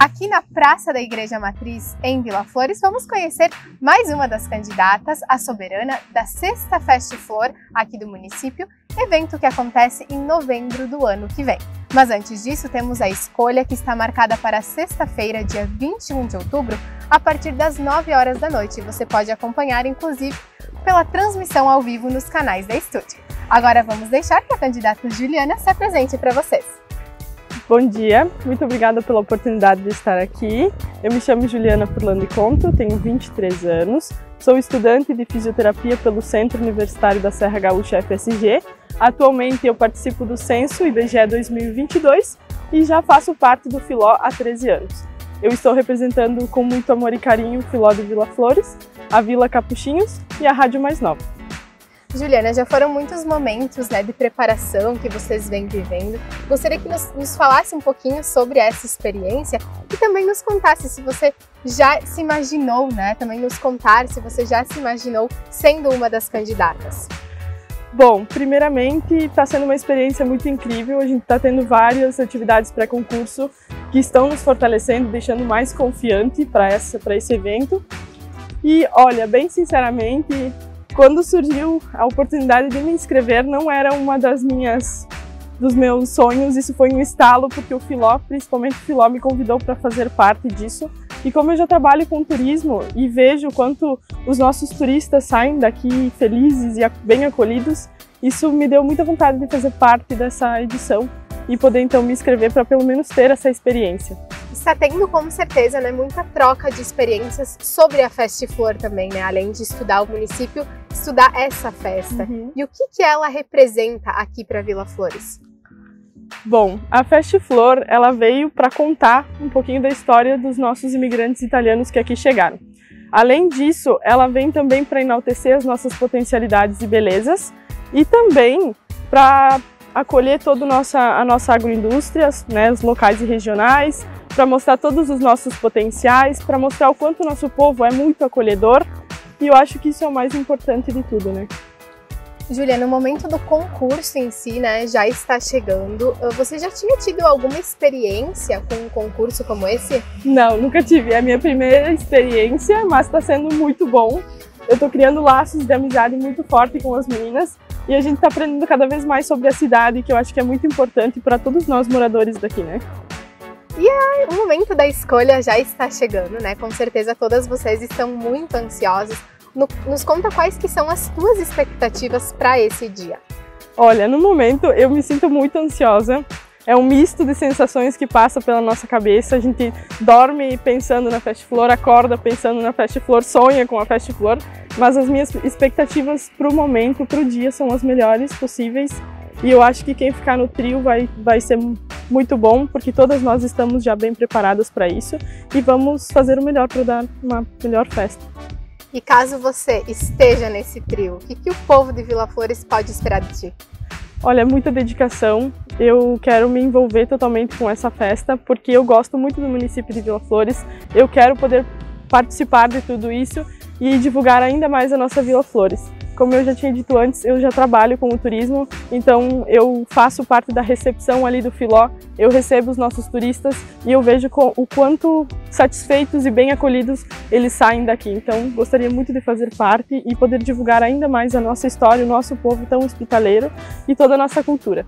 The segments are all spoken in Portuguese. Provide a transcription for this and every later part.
Aqui na Praça da Igreja Matriz, em Vila Flores, vamos conhecer mais uma das candidatas a soberana da Sexta Fest Flor aqui do município, evento que acontece em novembro do ano que vem. Mas antes disso, temos a escolha que está marcada para sexta-feira, dia 21 de outubro, a partir das 9 horas da noite. Você pode acompanhar, inclusive, pela transmissão ao vivo nos canais da estúdio. Agora vamos deixar que a candidata Juliana se apresente para vocês. Bom dia, muito obrigada pela oportunidade de estar aqui. Eu me chamo Juliana Furlando Conto, tenho 23 anos, sou estudante de fisioterapia pelo Centro Universitário da Serra Gaúcha FSG. Atualmente eu participo do Censo IBGE 2022 e já faço parte do Filó há 13 anos. Eu estou representando com muito amor e carinho o Filó de Vila Flores, a Vila Capuchinhos e a Rádio Mais Nova. Juliana, já foram muitos momentos né, de preparação que vocês vêm vivendo. Gostaria que nos, nos, falasse um pouquinho sobre essa experiência e também nos contasse se você já se imaginou, né? Também nos contar se você já se imaginou sendo uma das candidatas. Bom, primeiramente está sendo uma experiência muito incrível. A gente está tendo várias atividades pré-concurso que estão nos fortalecendo, deixando mais confiante para esse evento. E olha, bem sinceramente, quando surgiu a oportunidade de me inscrever, não era uma das minhas dos meus sonhos, isso foi um estalo porque o Filó, principalmente o Filó, me convidou para fazer parte disso. E como eu já trabalho com turismo e vejo quanto os nossos turistas saem daqui felizes e bem acolhidos, isso me deu muita vontade de fazer parte dessa edição e poder então me inscrever para pelo menos ter essa experiência está tendo com certeza né, muita troca de experiências sobre a Festa Flor também, né? Além de estudar o município, estudar essa festa. Uhum. E o que, que ela representa aqui para Vila Flores? Bom, a Festa Flor ela veio para contar um pouquinho da história dos nossos imigrantes italianos que aqui chegaram. Além disso, ela vem também para enaltecer as nossas potencialidades e belezas e também para acolher toda a nossa, a nossa agroindústria, né, os locais e regionais, para mostrar todos os nossos potenciais, para mostrar o quanto o nosso povo é muito acolhedor e eu acho que isso é o mais importante de tudo, né? Juliana, o momento do concurso em si, né, já está chegando. Você já tinha tido alguma experiência com um concurso como esse? Não, nunca tive. É a minha primeira experiência, mas está sendo muito bom. Eu estou criando laços de amizade muito forte com as meninas e a gente está aprendendo cada vez mais sobre a cidade, que eu acho que é muito importante para todos nós moradores daqui, né? E aí, o momento da escolha já está chegando, né? Com certeza todas vocês estão muito ansiosas. No, nos conta quais que são as tuas expectativas para esse dia. Olha, no momento eu me sinto muito ansiosa. É um misto de sensações que passa pela nossa cabeça. A gente dorme pensando na Fast Flor, acorda pensando na Fast Flor, sonha com a Fast Flor. Mas as minhas expectativas para o momento, para o dia, são as melhores possíveis. E eu acho que quem ficar no trio vai, vai ser muito bom, porque todas nós estamos já bem preparadas para isso e vamos fazer o melhor para dar uma melhor festa. E caso você esteja nesse trio, o que, que o povo de Vila Flores pode esperar de ti? Olha, muita dedicação. Eu quero me envolver totalmente com essa festa, porque eu gosto muito do município de Vila Flores. Eu quero poder participar de tudo isso e divulgar ainda mais a nossa Vila Flores. Como eu já tinha dito antes, eu já trabalho com o turismo, então eu faço parte da recepção ali do Filó, eu recebo os nossos turistas e eu vejo o quanto satisfeitos e bem acolhidos eles saem daqui. Então gostaria muito de fazer parte e poder divulgar ainda mais a nossa história, o nosso povo tão hospitaleiro e toda a nossa cultura.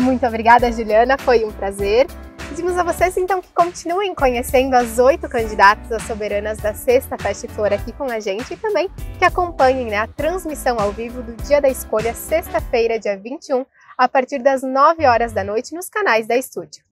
Muito obrigada, Juliana, foi um prazer. Pedimos a vocês então que continuem conhecendo as oito candidatas a soberanas da Sexta Festa Flor aqui com a gente e também que acompanhem né, a transmissão ao vivo do Dia da Escolha, sexta-feira, dia 21, a partir das 9 horas da noite nos canais da Estúdio.